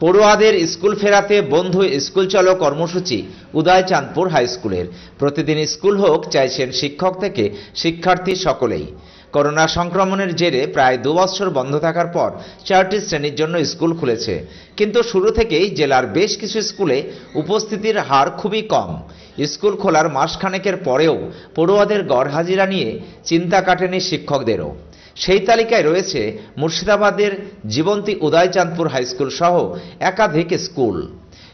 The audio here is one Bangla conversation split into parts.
পড়ুয়াদের স্কুল ফেরাতে বন্ধু স্কুল চলো কর্মসূচি, উদয়চাঁদপুর হাই স্কুলের। প্রতিদিন স্কুল হোক, চাইছেন শিক্ষক থেকে শিক্ষার্থী সকলেই। করোনা সংক্রমণের জেরে প্রায় দু বছর বন্ধ থাকার পর চারটি শ্রেণির জন্য স্কুল খুলেছে। কিন্তু শুরু থেকেই জেলার বেশ কিছু স্কুলে উপস্থিতির হার খুবই কম। স্কুল খোলার মাসখানেকের পরেও পড়ুয়াদের গড় হাজিরা নিয়ে চিন্তা কাটেনি শিক্ষকদেরও। সেই তালিকায় রয়েছে মুর্শিদাবাদের জীবন্তী উদয়চাঁদপুর হাইস্কুল সহ একাধিক স্কুল।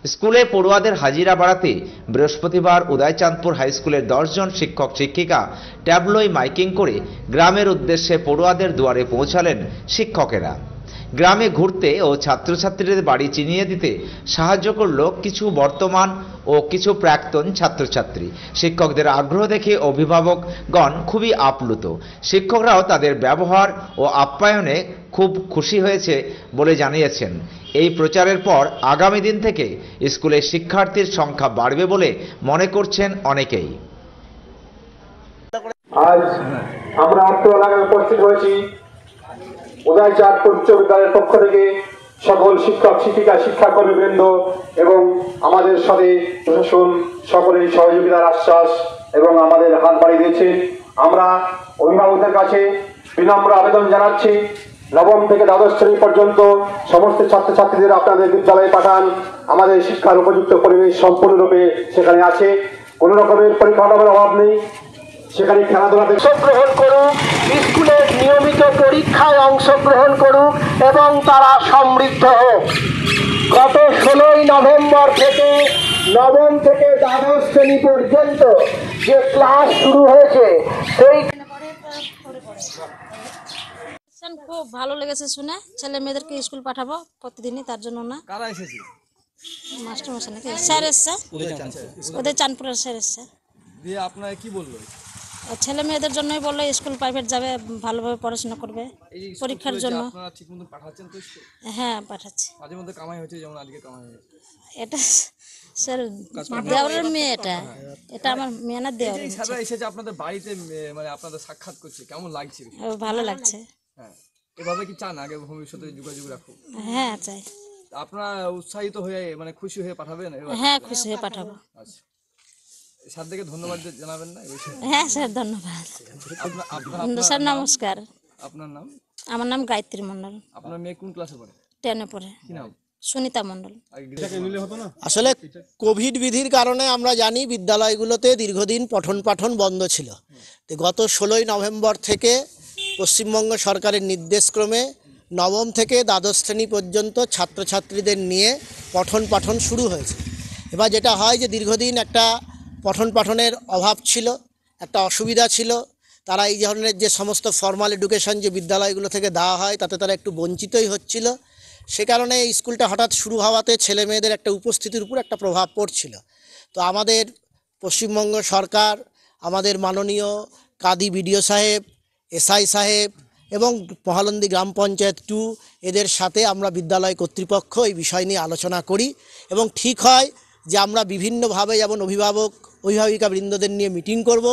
স্কুলে পড়ুয়াদের হাজিরা বাড়াতে বৃহস্পতিবার উদয়চাঁদপুর হাইস্কুলের দশজন শিক্ষক শিক্ষিকা ট্যাবলোয় মাইকিং করে গ্রামের উদ্দেশ্যে পড়ুয়াদের দুয়ারে পৌঁছালেন শিক্ষকেরা। গ্রামে ঘুরতে ও ছাত্রছাত্রীদের বাড়ি চিনিয়ে দিতে সাহায্য করল কিছু বর্তমান ও কিছু প্রাক্তন ছাত্রছাত্রী। শিক্ষকদের আগ্রহ দেখে অভিভাবকগণ খুবই আপ্লুত। শিক্ষকরাও তাদের ব্যবহার ও আপ্যায়নে খুব খুশি হয়েছে বলে জানিয়েছেন। এই প্রচারের পর আগামী দিন থেকে স্কুলে শিক্ষার্থীর সংখ্যা বাড়বে বলে মনে করছেন অনেকেই। আজ আমরা আত্ম এলাকায় উপস্থিত হয়েছি। উদয়চাঁদ উচ্চ বিদ্যালয়ের পক্ষ থেকে সকল শিক্ষক, শিক্ষিকা শিক্ষাকর্মী বৃন্দ এবং আমাদের সাথে প্রশাসন সকলের সহযোগিতার আশ্বাস এবং আমাদের হাত বাড়িয়ে দিয়েছে। আমরা অভিভাবকদের কাছে বিনম্র আবেদন জানাচ্ছি। নবম থেকে দ্বাদশ শ্রেণি পর্যন্ত সমস্ত ছাত্রছাত্রীদের আপনাদের বিদ্যালয়ে পাঠান। আমাদের শিক্ষার উপযুক্ত পরিবেশ সম্পূর্ণরূপে সেখানে আছে। কোনো রকমের পরিকাঠামোর অভাব নেই। সেখানে খেলাধুলা অংশগ্রহণ করুক স্কুলের নিয়মিত পরীক্ষায় অংশগ্রহণ করুক এবং তারা সমৃদ্ধ হোক। গত ষোলোই নভেম্বর থেকে নবম থেকে দ্বাদশ শ্রেণি পর্যন্ত যে ক্লাস শুরু হয়েছে সেই খুব ভালো লেগেছে শুনে। ছেলে মেয়েদেরকে স্কুল পাঠাবো প্রতিদিনই তার জন্য না। কারা এসেছে? মাস্টার মশাই নাকি? স্যার এসছে। ওদের চাঁদপুরের স্যার এসছে। দিয়ে আপনারা কি বলল? ছেলে মেয়েদের জন্যই বলল স্কুল প্রাইভেট যাবে ভালোভাবে পড়াশোনা করবে পরীক্ষার জন্য? হ্যাঁ পাঠাচ্ছি। মাঝে মধ্যে কামাই হয়েছে যেমন আজকে কামাই এটা স্যার দেওয়ারের মেয়ে এটা। এটা আমার মেয়ে। না দেওয়ার স্যাররা এসেছে আপনাদের বাড়িতে মানে আপনাদের সাক্ষাৎ করছে কেমন লাগছে? ভালো লাগছে। হ্যাঁ। এভাবে কি চান আগে ভবিষ্যতে যোগাযোগ হ্যাঁ চাই। আপনারা উৎসাহিত হয়ে মানে খুশি হয়ে পাঠাবেন হ্যাঁ খুশি হয়ে পাঠাবো। আচ্ছা। স্যারদেরকে ধন্যবাদ জানাবেন না? হ্যাঁ স্যার ধন্যবাদ। স্যার নমস্কার। আপনার নাম? আমার নাম গায়ত্রী মণ্ডল। আপনার মেয়ে কোন ক্লাসে পড়ে? টেনে পড়ে। কি নাম? সুনিতা মণ্ডল। আসলে কোভিড বিধির কারণে আমরা জানি বিদ্যালয়গুলোতে দীর্ঘদিন পঠন পাঠন বন্ধ ছিল। গত ষোলোই নভেম্বর থেকে পশ্চিমবঙ্গ সরকারের নির্দেশক্রমে নবম থেকে দ্বাদশ শ্রেণি পর্যন্ত ছাত্রছাত্রীদের নিয়ে পঠন পাঠন শুরু হয়েছে। এবার যেটা হয় যে দীর্ঘদিন একটা পঠন পাঠনের অভাব ছিল, একটা অসুবিধা ছিল। তারা এই ধরনের যে সমস্ত ফর্মাল এডুকেশন যে বিদ্যালয়গুলো থেকে দেওয়া হয়, তাতে তারা একটু বঞ্চিতই হচ্ছিল। সে কারণে স্কুলটা হঠাৎ শুরু হওয়াতে ছেলে মেয়েদের একটা উপস্থিতির উপর একটা প্রভাব পড়ছিল। তো আমাদের পশ্চিমবঙ্গ সরকার, আমাদের মাননীয় কাদি বিডিও সাহেব, এসআই সাহেব এবং মহালন্দি গ্রাম পঞ্চায়েত টু, এদের সাথে আমরা বিদ্যালয় কর্তৃপক্ষ এই বিষয় নিয়ে আলোচনা করি এবং ঠিক হয় যে আমরা বিভিন্নভাবে যেমন অভিভাবক অভিভাবিকা বৃন্দদের নিয়ে মিটিং করব,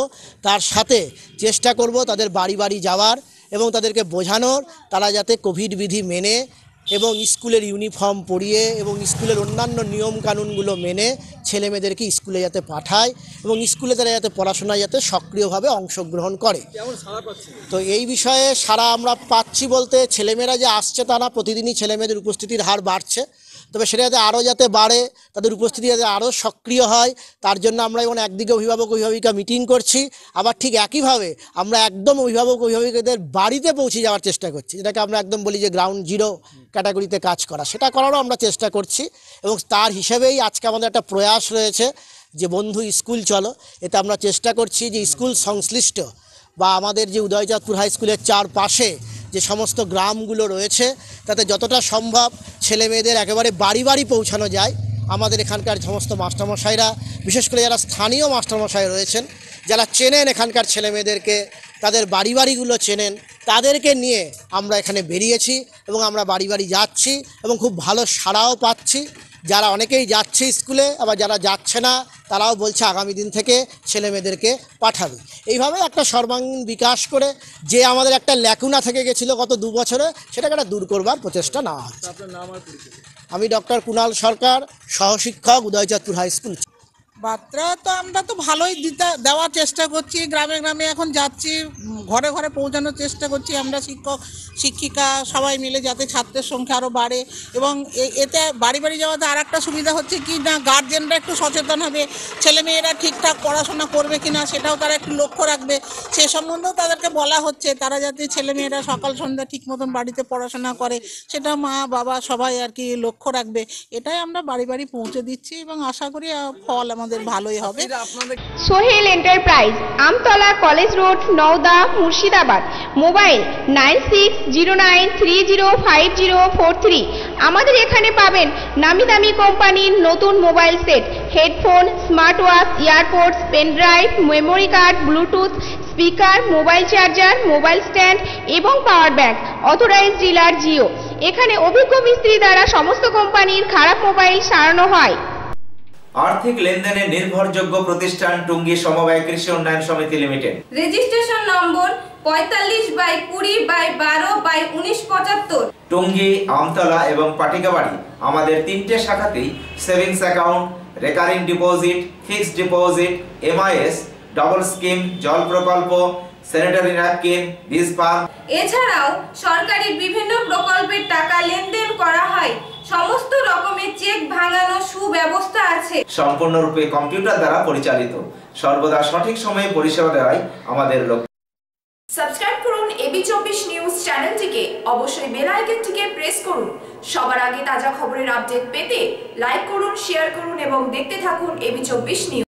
তার সাথে চেষ্টা করব তাদের বাড়ি বাড়ি যাওয়ার এবং তাদেরকে বোঝানোর, তারা যাতে কোভিড বিধি মেনে এবং স্কুলের ইউনিফর্ম পরিয়ে এবং স্কুলের অন্যান্য নিয়ম কানুনগুলো মেনে ছেলে মেয়েদেরকে স্কুলে যাতে পাঠায় এবং স্কুলে তারা যাতে পড়াশোনায় যাতে সক্রিয়ভাবে অংশগ্রহণ করে। তো এই বিষয়ে সারা আমরা পাচ্ছি বলতে ছেলেমেয়েরা যে আসছে তা না প্রতিদিনই ছেলেমেয়েদের উপস্থিতির হার বাড়ছে। তবে সেটা যাতে আরও যাতে বাড়ে তাদের উপস্থিতি যাতে আরও সক্রিয় হয় তার জন্য আমরা যেমন একদিকে অভিভাবক অভিভাবিকা মিটিং করছি। আবার ঠিক একইভাবে আমরা একদম অভিভাবক অভিভাবিকাদের বাড়িতে পৌঁছে যাওয়ার চেষ্টা করছি। যেটাকে আমরা একদম বলি যে গ্রাউন্ড জিরো ক্যাটাগরিতে কাজ করা। সেটা করারও আমরা চেষ্টা করছি এবং তার হিসেবেই আজকে আমাদের একটা প্রয়াস রয়েছে যে, বন্ধু, স্কুল চলো। এতে আমরা চেষ্টা করছি যে, স্কুল সংশ্লিষ্ট বা আমাদের যে উদয়চাঁদপুর হাই স্কুলের চারপাশে যে সমস্ত গ্রামগুলো রয়েছে, তাতে যতটা সম্ভব ছেলে মেয়েদের একেবারে বাড়ি বাড়ি পৌঁছানো যায়। আমাদের এখানকার সমস্ত মাস্টারমশাইরা, বিশেষ করে যারা স্থানীয় মাস্টারমশাই রয়েছেন, যারা চেনেন এখানকার ছেলে মেয়েদেরকে তাদের বাড়ি বাড়িগুলো চেনেন, তাদেরকে নিয়ে আমরা এখানে বেরিয়েছি এবং আমরা বাড়ি বাড়ি যাচ্ছি এবং খুব ভালো সাড়াও পাচ্ছি। যারা অনেকেই যাচ্ছে স্কুলে আবার যারা যাচ্ছে না তারাও বলছে আগামী দিন থেকে ছেলে মেয়েদেরকে পাঠাবে। এইভাবে একটা সর্বাঙ্গীন বিকাশ করে যে আমাদের একটা ল্যাকুনা থেকে গেছিল গত দু বছরে সেটাকে একটা দূর করবার প্রচেষ্টা নেওয়া হচ্ছে আপনার নাম আমি ডক্টর কুণাল সরকার সহশিক্ষক উদয়চাঁদপুর হাই স্কুল। বার্তা তো আমরা তো ভালোই দিতে দেওয়ার চেষ্টা করছি গ্রামে গ্রামে এখন যাচ্ছি ঘরে ঘরে পৌঁছানোর চেষ্টা করছি। আমরা শিক্ষক শিক্ষিকা সবাই মিলে যাতে ছাত্রের সংখ্যা আরও বাড়ে এবং এ- এতে বাড়ি বাড়ি যাওয়াতে আর একটা সুবিধা হচ্ছে কি না গার্জেনরা একটু সচেতন হবে ছেলেমেয়েরা ঠিকঠাক পড়াশোনা করবে কি না সেটাও তারা একটু লক্ষ্য রাখবে। সে সম্বন্ধেও তাদেরকে বলা হচ্ছে তারা যাতে ছেলেমেয়েরা সকাল সন্ধ্যা ঠিক মতন বাড়িতে পড়াশোনা করে সেটা মা বাবা সবাই আর কি লক্ষ্য রাখবে। এটাই আমরা বাড়ি বাড়ি পৌঁছে দিচ্ছি এবং আশা করি ফল আমাদের ভালোই হবে। Sohel enterprise Amtala college road Nowda Murshidabad. Mobile nine six zero nine three zero five zero four three. আমাদের এখানে পাবেন নামি দামি কোম্পানির নতুন mobile set. Headphone smart watch earpods pendrive, memory card, Bluetooth, speaker, mobile charger, mobile stand এবং power bank authorised dealer Jio. এখানে অভিজ্ঞ মিস্ত্রি দ্বারা সমস্ত কোম্পানির খারাপ মোবাইল সারানো হয়। আর্থিক লেনদেনে নির্ভরযোগ্য প্রতিষ্ঠান টুঙ্গি সমবায় কৃষি উন্নয়ন সমিতি লিমিটেড। রেজিস্ট্রেশন নম্বর পঁয়তাল্লিশ বাই কুড়ি বাই বারো বাই উনিশ পঁচাত্তর। টুঙ্গি আমতলা এবং পাটিকাবাড়ি আমাদের তিনটে শাখাতেই savings account recurring deposit fixed deposit MIS double scheme জল প্রকল্প স্যানিটারি ন্যাপকিন বীজ পাম্প এছাড়াও সরকারি বিভিন্ন প্রকল্পের টাকা লেনদেন করা হয়। সমস্ত রকমের চেক ভাঙানো সুব্যবস্থা আছে। সম্পূর্ণরূপে কম্পিউটার দ্বারা পরিচালিত। সর্বদা সঠিক সময়ে পরিষেবা দেওয়াই আমাদের লক্ষ্য। সাবস্ক্রাইব করুন এবি চব্বিশ নিউজ চ্যানেলটিকে। অবশ্যই বেল আইকনটিকে প্রেস করুন। সবার আগে তাজা খবরের আপডেট পেতে লাইক করুন শেয়ার করুন এবং দেখতে থাকুন এবি চব্বিশ নিউজ।